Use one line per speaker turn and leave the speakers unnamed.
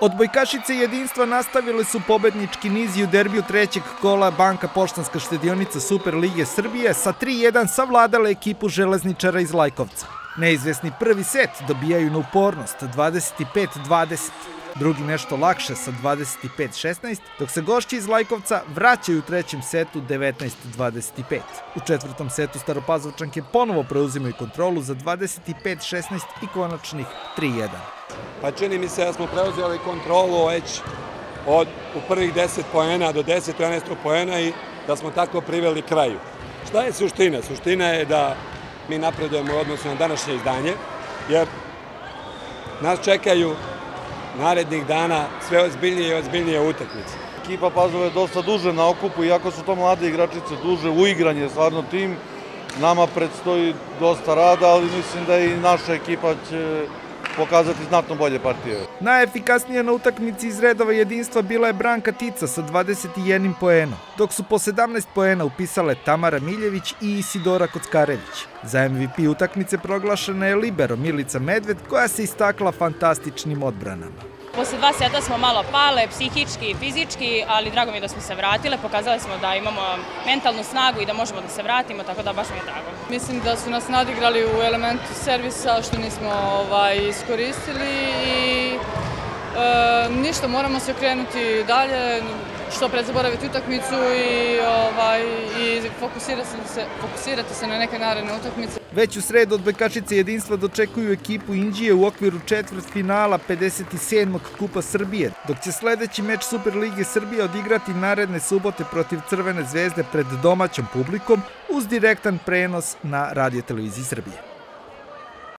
Odbojkašice jedinstva nastavile su pobednički niz i u derbiju trećeg kola Banka Poštanska štedionica Super Lige Srbije sa 3-1 savladale ekipu železničara iz Lajkovca. Neizvesni prvi set dobijaju na upornost 25-20, drugi nešto lakše sa 25-16, dok se gošći iz Lajkovca vraćaju u trećem setu 19-25. U četvrtom setu Staropazovčanke ponovo preuzimaju kontrolu za 25-16 i konačnih 3-1.
Pa čini mi se da smo preuzeli kontrolu već od u prvih 10 poena do 10-11 poena i da smo tako priveli kraju. Šta je suština? Suština je da mi napredujemo u odnosu na današnje izdanje, jer nas čekaju narednih dana sve ozbiljnije i ozbiljnije utakmice.
Ekipa Pazova je dosta duže na okupu, iako su to mlade igračice duže u igranje stvarno tim. Nama predstoji dosta rada, ali mislim da i naša ekipa će pokazati znatno bolje partije.
Najefikasnija na utakmici iz redova jedinstva bila je Branka Tica sa 21 poenom, dok su po 17 poena upisale Tamara Miljević i Isidora Kockarević. Za MVP utakmice proglašena je libero Milica Medved koja se istakla fantastičnim odbranama.
Posle dva seta smo malo pale, psihički i fizički, ali drago mi je da smo se vratile. Pokazali smo da imamo mentalnu snagu i da možemo da se vratimo, tako da baš mi je drago.
Mislim da su nas nadigrali u elementu servisa što nismo ovaj, iskoristili i e, ništa, moramo se okrenuti dalje, što pre zaboraviti utakmicu i, ovaj, i fokusirati, se, fokusirati se na neke naredne utakmice.
Već u sredu odbojkašice jedinstva dočekuju ekipu Indije u okviru četvrt finala 57. Kupa Srbije, dok će sledeći meč Super Lige Srbije odigrati naredne subote protiv Crvene zvezde pred domaćom publikom uz direktan prenos na Radio Televiziji Srbije.